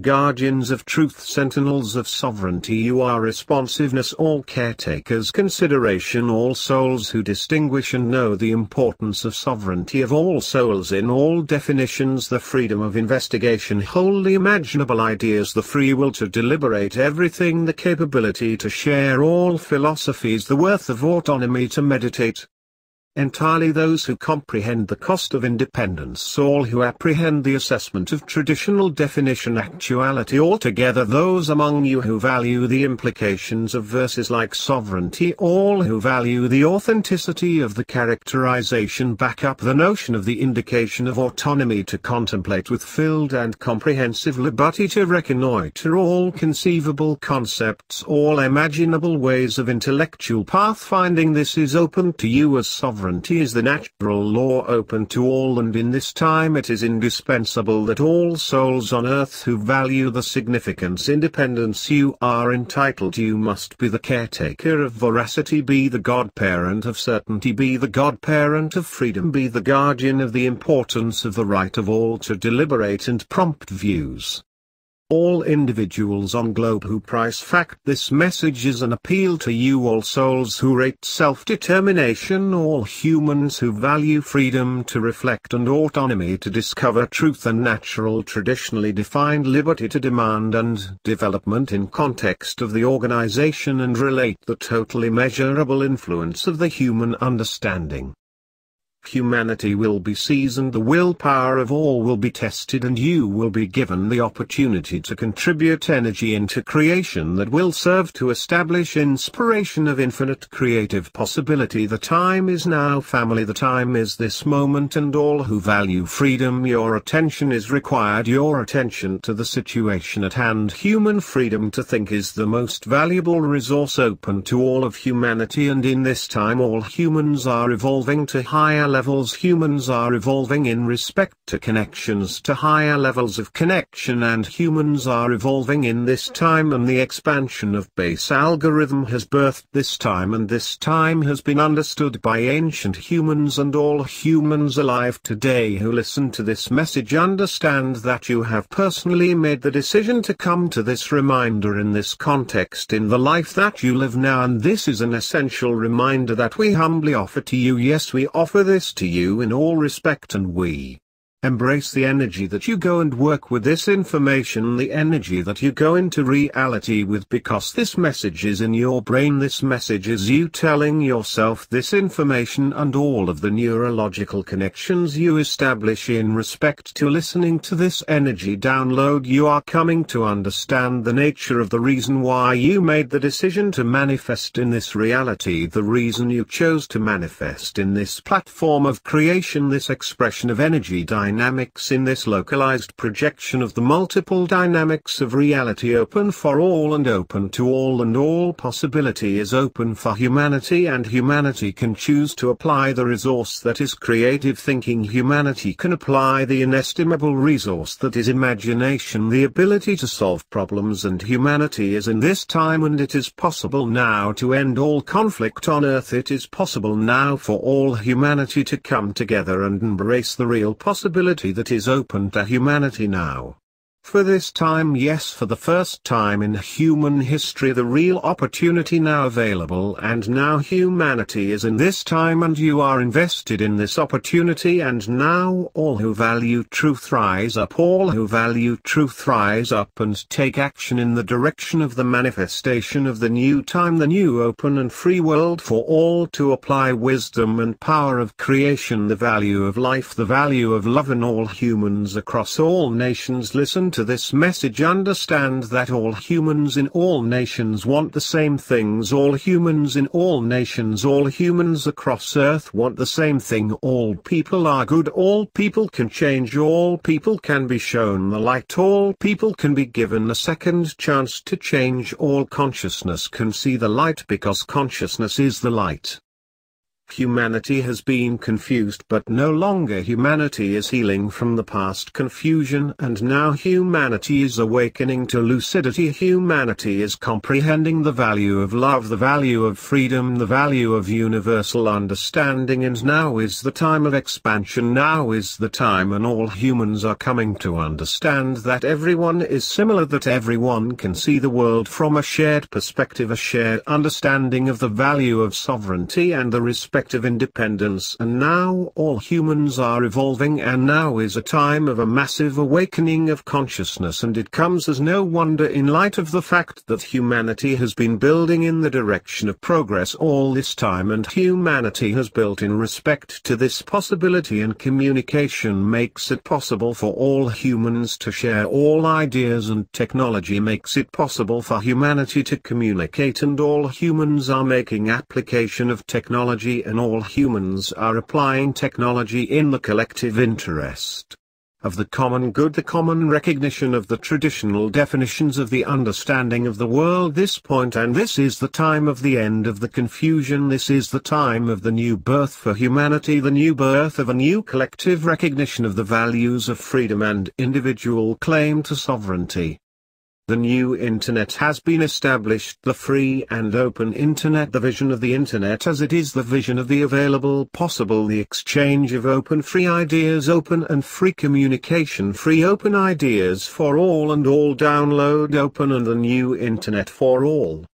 guardians of truth sentinels of sovereignty you are responsiveness all caretakers consideration all souls who distinguish and know the importance of sovereignty of all souls in all definitions the freedom of investigation wholly imaginable ideas the free will to deliberate everything the capability to share all philosophies the worth of autonomy to meditate, entirely those who comprehend the cost of independence all who apprehend the assessment of traditional definition actuality altogether those among you who value the implications of verses like sovereignty all who value the authenticity of the characterization back up the notion of the indication of autonomy to contemplate with filled and comprehensive liberty to reconnoiter all conceivable concepts all imaginable ways of intellectual pathfinding this is open to you as sovereign sovereignty is the natural law open to all and in this time it is indispensable that all souls on earth who value the significance independence you are entitled you must be the caretaker of veracity be the godparent of certainty be the godparent of freedom be the guardian of the importance of the right of all to deliberate and prompt views. All individuals on globe who price fact this message is an appeal to you all souls who rate self-determination all humans who value freedom to reflect and autonomy to discover truth and natural traditionally defined liberty to demand and development in context of the organization and relate the totally measurable influence of the human understanding humanity will be seasoned the willpower of all will be tested and you will be given the opportunity to contribute energy into creation that will serve to establish inspiration of infinite creative possibility. The time is now family the time is this moment and all who value freedom your attention is required. Your attention to the situation at hand. Human freedom to think is the most valuable resource open to all of humanity and in this time all humans are evolving to higher levels humans are evolving in respect to connections to higher levels of connection and humans are evolving in this time and the expansion of base algorithm has birthed this time and this time has been understood by ancient humans and all humans alive today who listen to this message understand that you have personally made the decision to come to this reminder in this context in the life that you live now and this is an essential reminder that we humbly offer to you. Yes we offer this to you in all respect and we Embrace the energy that you go and work with this information the energy that you go into reality with because this message is in your brain. This message is you telling yourself this information and all of the neurological connections you establish in respect to listening to this energy download. You are coming to understand the nature of the reason why you made the decision to manifest in this reality the reason you chose to manifest in this platform of creation this expression of energy dynamics in this localized projection of the multiple dynamics of reality open for all and open to all and all possibility is open for humanity and humanity can choose to apply the resource that is creative thinking. Humanity can apply the inestimable resource that is imagination the ability to solve problems and humanity is in this time and it is possible now to end all conflict on earth. It is possible now for all humanity to come together and embrace the real possibility possibility that is open to humanity now. For this time yes for the first time in human history the real opportunity now available and now humanity is in this time and you are invested in this opportunity and now all who value truth rise up all who value truth rise up and take action in the direction of the manifestation of the new time the new open and free world for all to apply wisdom and power of creation the value of life the value of love in all humans across all nations. Listen to this message understand that all humans in all nations want the same things all humans in all nations all humans across earth want the same thing all people are good all people can change all people can be shown the light all people can be given a second chance to change all consciousness can see the light because consciousness is the light Humanity has been confused but no longer humanity is healing from the past confusion and now humanity is awakening to lucidity. Humanity is comprehending the value of love the value of freedom the value of universal understanding and now is the time of expansion. Now is the time and all humans are coming to understand that everyone is similar that everyone can see the world from a shared perspective a shared understanding of the value of sovereignty and the respect of independence and now all humans are evolving and now is a time of a massive awakening of consciousness and it comes as no wonder in light of the fact that humanity has been building in the direction of progress all this time and humanity has built in respect to this possibility and communication makes it possible for all humans to share all ideas and technology makes it possible for humanity to communicate and all humans are making application of technology and all humans are applying technology in the collective interest of the common good the common recognition of the traditional definitions of the understanding of the world. This point and this is the time of the end of the confusion. This is the time of the new birth for humanity the new birth of a new collective recognition of the values of freedom and individual claim to sovereignty the new Internet has been established the free and open Internet the vision of the Internet as it is the vision of the available possible the exchange of open free ideas open and free communication free open ideas for all and all download open and the new Internet for all.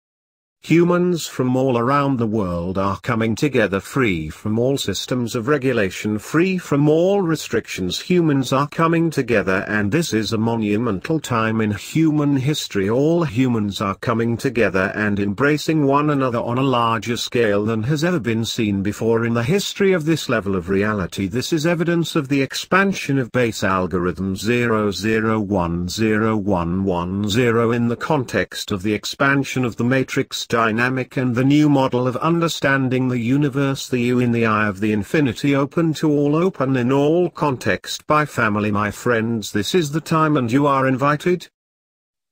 Humans from all around the world are coming together free from all systems of regulation free from all restrictions. Humans are coming together and this is a monumental time in human history. All humans are coming together and embracing one another on a larger scale than has ever been seen before in the history of this level of reality. This is evidence of the expansion of base algorithm 00101110 in the context of the expansion of the matrix dynamic and the new model of understanding the universe the you in the eye of the infinity open to all open in all context. By family my friends. This is the time and you are invited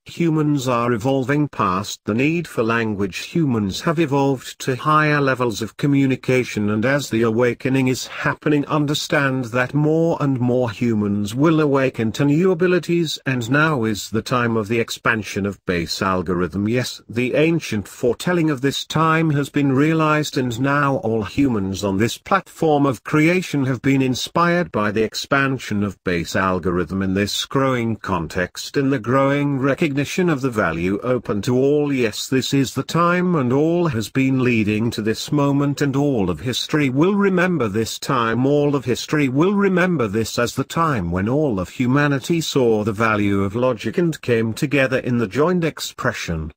Humans are evolving past the need for language. Humans have evolved to higher levels of communication and as the awakening is happening understand that more and more humans will awaken to new abilities and now is the time of the expansion of base algorithm. Yes, the ancient foretelling of this time has been realized and now all humans on this platform of creation have been inspired by the expansion of base algorithm in this growing context in the growing recognition recognition of the value open to all. Yes this is the time and all has been leading to this moment and all of history will remember this time. All of history will remember this as the time when all of humanity saw the value of logic and came together in the joined expression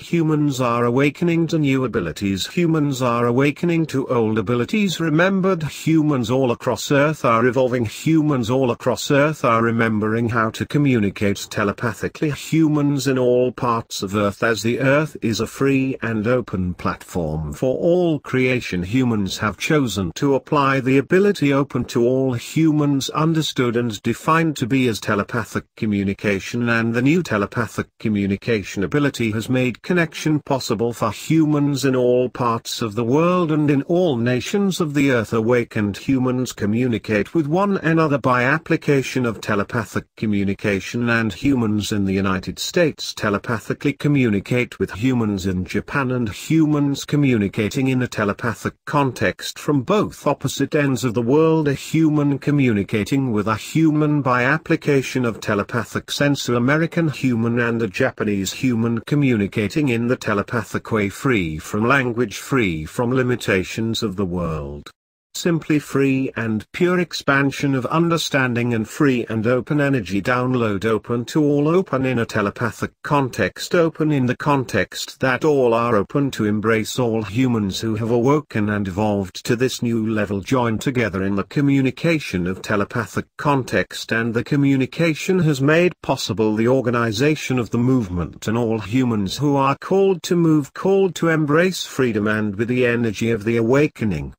Humans are awakening to new abilities. Humans are awakening to old abilities. Remembered humans all across Earth are evolving. Humans all across Earth are remembering how to communicate telepathically. Humans in all parts of Earth as the Earth is a free and open platform for all creation. Humans have chosen to apply the ability open to all humans understood and defined to be as telepathic communication and the new telepathic communication ability has made connection possible for humans in all parts of the world and in all nations of the earth awakened humans communicate with one another by application of telepathic communication and humans in the United States telepathically communicate with humans in Japan and humans communicating in a telepathic context from both opposite ends of the world a human communicating with a human by application of telepathic sense American human and a Japanese human communicating in the telepathic way free from language free from limitations of the world simply free and pure expansion of understanding and free and open energy. Download open to all open in a telepathic context. Open in the context that all are open to embrace all humans who have awoken and evolved to this new level. Join together in the communication of telepathic context and the communication has made possible the organization of the movement and all humans who are called to move called to embrace freedom and with the energy of the awakening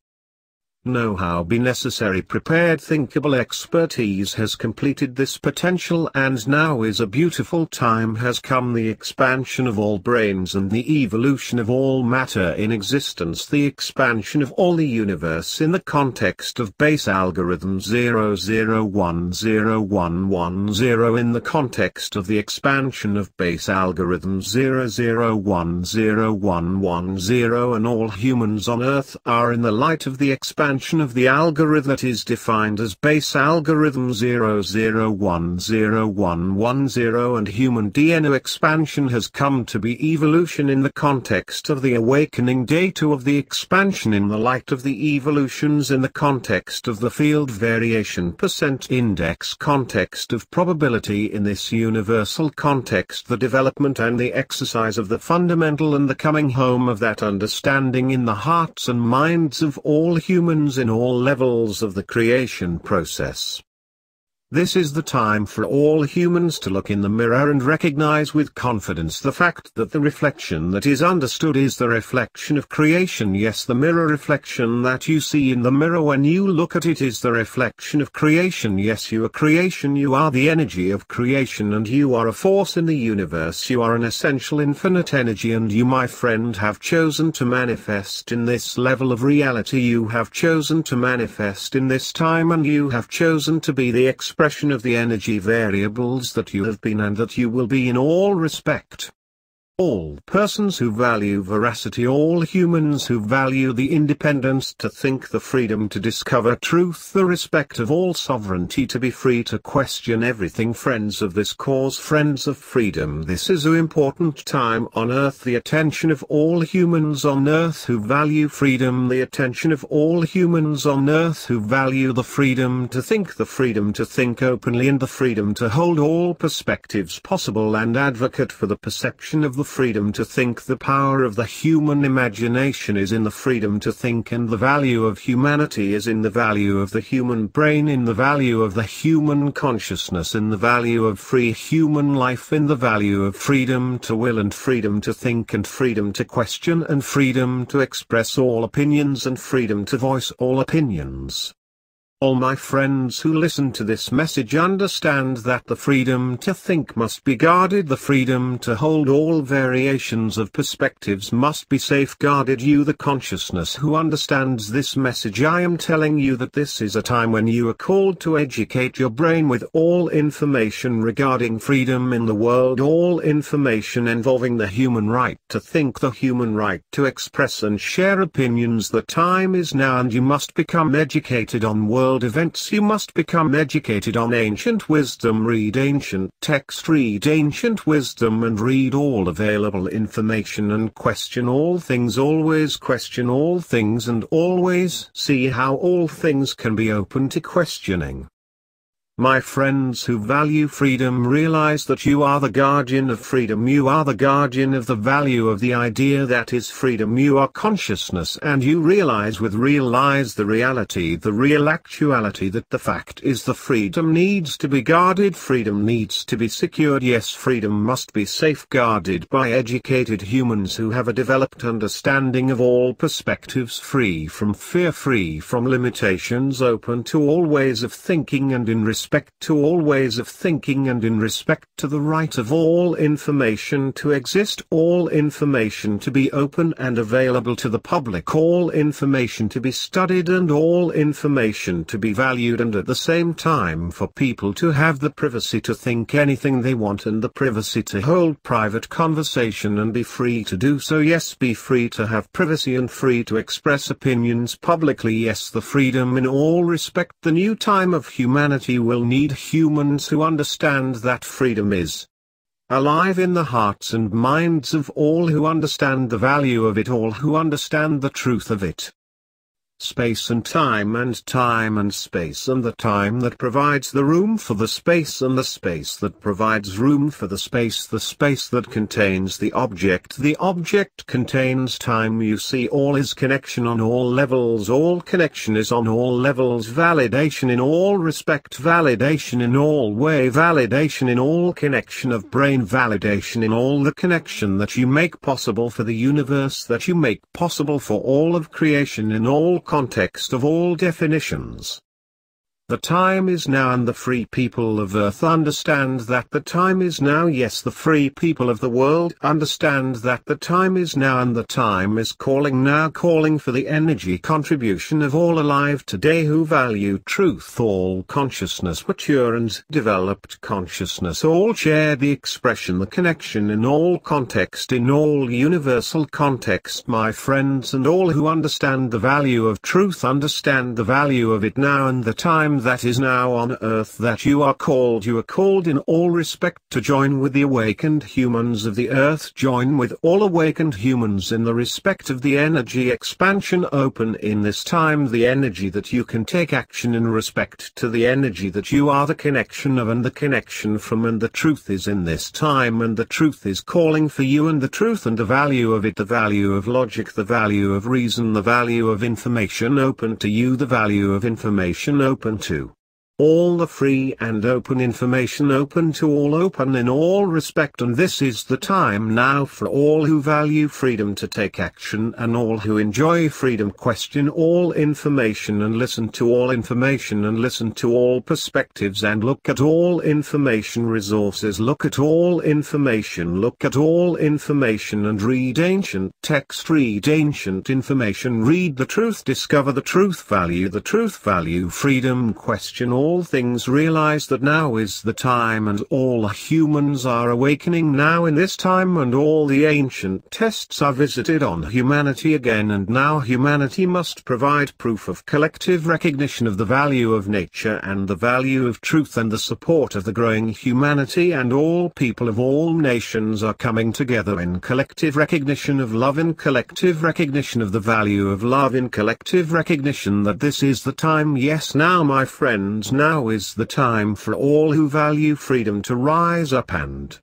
know-how be necessary prepared thinkable expertise has completed this potential and now is a beautiful time has come. The expansion of all brains and the evolution of all matter in existence the expansion of all the universe in the context of base algorithm 00101110 in the context of the expansion of base algorithm 00101110 and all humans on earth are in the light of the expansion expansion of the algorithm that is defined as base algorithm 00101110 and human DNA expansion has come to be evolution in the context of the awakening data of the expansion in the light of the evolutions in the context of the field variation percent index context of probability in this universal context the development and the exercise of the fundamental and the coming home of that understanding in the hearts and minds of all human in all levels of the creation process. This is the time for all humans to look in the mirror and recognize with confidence the fact that the reflection that is understood is the reflection of creation. Yes, the mirror reflection that you see in the mirror when you look at it is the reflection of creation. Yes, you are creation, you are the energy of creation, and you are a force in the universe. You are an essential infinite energy, and you, my friend, have chosen to manifest in this level of reality. You have chosen to manifest in this time, and you have chosen to be the expression expression of the energy variables that you have been and that you will be in all respect all persons who value veracity all humans who value the independence to think the freedom to discover truth the respect of all sovereignty to be free to question everything. Friends of this cause friends of freedom this is an important time on earth. The attention of all humans on earth who value freedom the attention of all humans on earth who value the freedom to think the freedom to think openly and the freedom to hold all perspectives possible and advocate for the perception of the freedom to think the power of the human imagination is in the freedom to think and the value of humanity is in the value of the human brain in the value of the human consciousness in the value of free human life in the value of freedom to will and freedom to think and freedom to question and freedom to express all opinions and freedom to voice all opinions. All my friends who listen to this message understand that the freedom to think must be guarded the freedom to hold all variations of perspectives must be safeguarded. You the consciousness who understands this message I am telling you that this is a time when you are called to educate your brain with all information regarding freedom in the world all information involving the human right to think the human right to express and share opinions. The time is now and you must become educated on world world events you must become educated on ancient wisdom read ancient text read ancient wisdom and read all available information and question all things always question all things and always see how all things can be open to questioning. My friends who value freedom realize that you are the guardian of freedom. You are the guardian of the value of the idea that is freedom. You are consciousness and you realize with realize the reality, the real actuality that the fact is the freedom needs to be guarded. Freedom needs to be secured. Yes, freedom must be safeguarded by educated humans who have a developed understanding of all perspectives free from fear, free from limitations, open to all ways of thinking and in respect respect to all ways of thinking and in respect to the right of all information to exist all information to be open and available to the public all information to be studied and all information to be valued and at the same time for people to have the privacy to think anything they want and the privacy to hold private conversation and be free to do so. Yes be free to have privacy and free to express opinions publicly. Yes the freedom in all respect the new time of humanity will need humans who understand that freedom is alive in the hearts and minds of all who understand the value of it all who understand the truth of it space and time and time and space and the time that provides the room for the space and the space that provides room for the space the space that contains the object. The object contains time. You see all is connection on all levels. All connection is on all levels. Validation in all respect. Validation in all way. Validation in all connection of brain. Validation in all the connection that you make possible for the universe that you make possible for all of creation in all context of all definitions. The time is now and the free people of earth understand that the time is now. Yes the free people of the world understand that the time is now and the time is calling now calling for the energy contribution of all alive today who value truth all consciousness mature and developed consciousness all share the expression the connection in all context in all universal context my friends and all who understand the value of truth understand the value of it now and the time that is now on earth that you are called you are called in all respect to join with the awakened humans of the earth join with all awakened humans in the respect of the energy expansion open in this time the energy that you can take action in respect to the energy that you are the connection of and the connection from and the truth is in this time and the truth is calling for you and the truth and the value of it the value of logic the value of reason the value of information open to you the value of information open to 2 all the free and open information open to all open in all respect and this is the time now for all who value freedom to take action and all who enjoy freedom question all information and listen to all information and listen to all perspectives and look at all information resources look at all information look at all information and read ancient text read ancient information read the truth discover the truth value the truth value freedom question all all things realize that now is the time and all humans are awakening now in this time and all the ancient tests are visited on humanity again and now humanity must provide proof of collective recognition of the value of nature and the value of truth and the support of the growing humanity and all people of all nations are coming together in collective recognition of love in collective recognition of the value of love in collective recognition that this is the time. Yes now my friends now is the time for all who value freedom to rise up and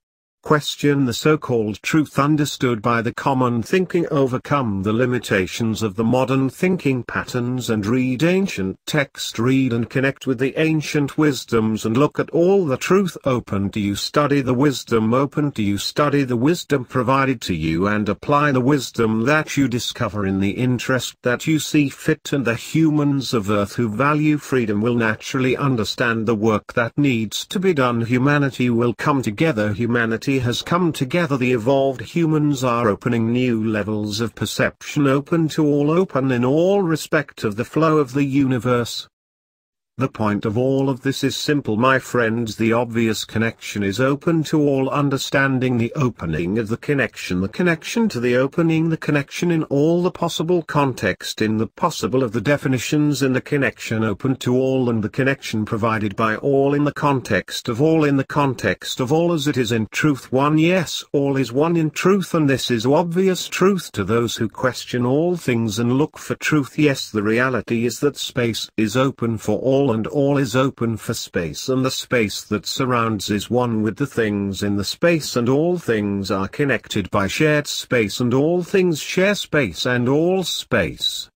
question the so-called truth understood by the common thinking overcome the limitations of the modern thinking patterns and read ancient text read and connect with the ancient wisdoms and look at all the truth open to you. Study the wisdom open to you. Study the wisdom provided to you and apply the wisdom that you discover in the interest that you see fit and the humans of earth who value freedom will naturally understand the work that needs to be done. Humanity will come together. Humanity has come together the evolved humans are opening new levels of perception open to all open in all respect of the flow of the universe. The point of all of this is simple my friends. The obvious connection is open to all. Understanding the opening of the connection the connection to the opening the connection in all the possible context in the possible of the definitions in the connection open to all and the connection provided by all in the context of all in the context of all as it is in truth one. Yes all is one in truth and this is obvious truth to those who question all things and look for truth. Yes the reality is that space is open for all and all is open for space and the space that surrounds is one with the things in the space and all things are connected by shared space and all things share space and all space